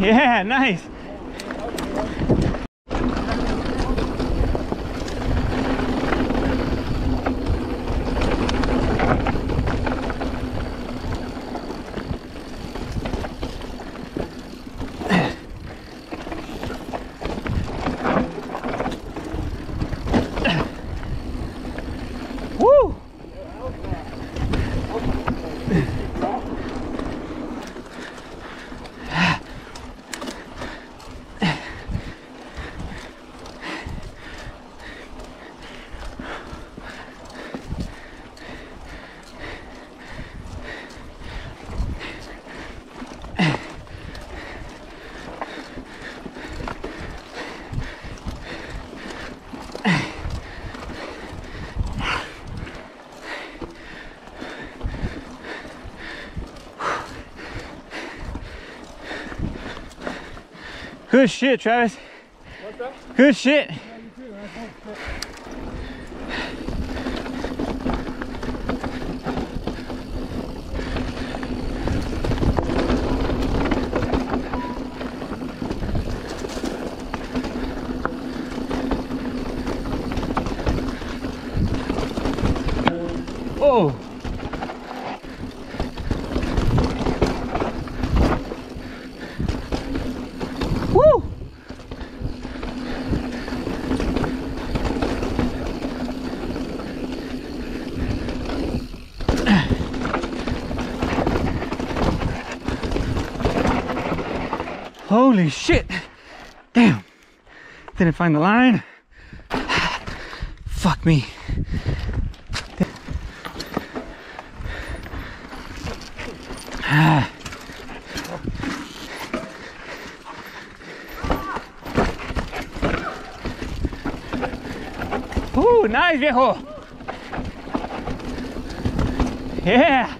Yeah, nice. Woo! Good shit, Travis. Good shit. Yeah, too. Oh, shit. Oh. Woo! Holy shit. Damn. Didn't find the line. Fuck me. Uh, nice, viejo. Yeah.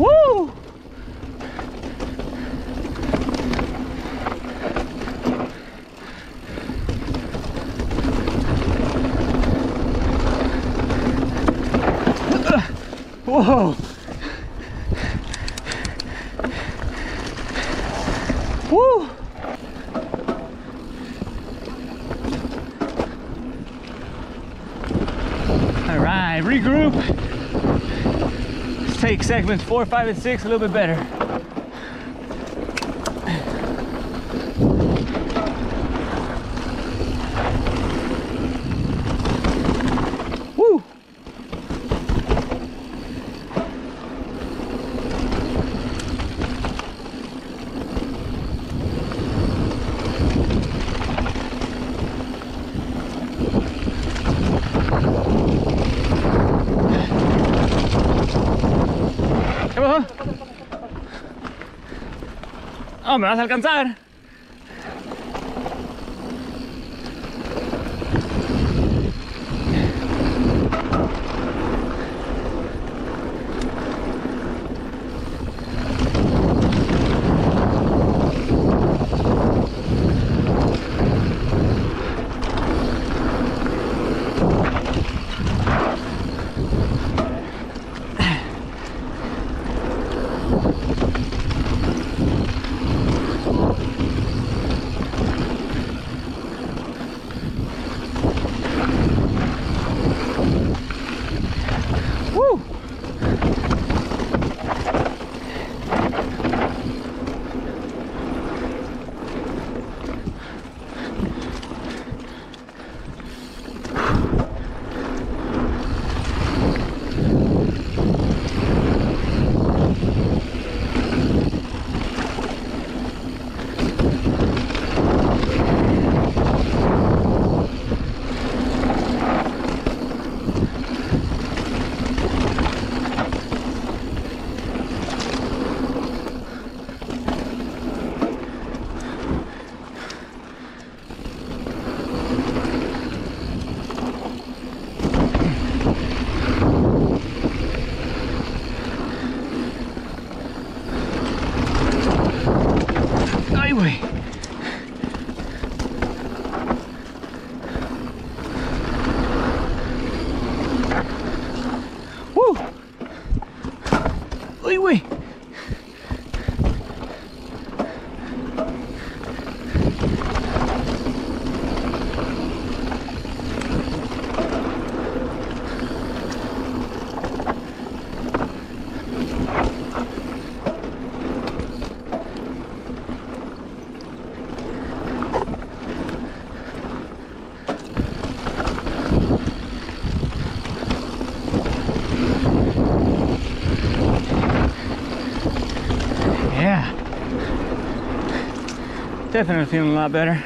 Woo! Whoa! Woo! All right, regroup. Let's take segments four, five, and six a little bit better. Oh, me vas a alcanzar. Definitely feeling a lot better.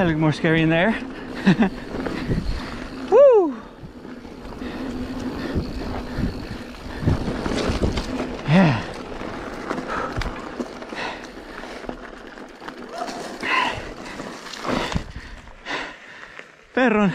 That looked more scary in there. Woo! Yeah. Perron